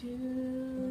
to